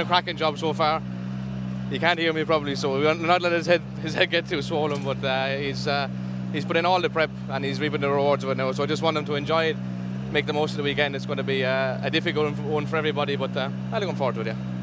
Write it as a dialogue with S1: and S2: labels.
S1: a cracking job so far. He can't hear me probably, so we're not letting his head his head get too swollen. But uh, he's uh, he's put in all the prep and he's reaping the rewards of it now. So I just want him to enjoy it, make the most of the weekend. It's going to be uh, a difficult one for everybody, but uh, I'm looking forward to it. Yeah.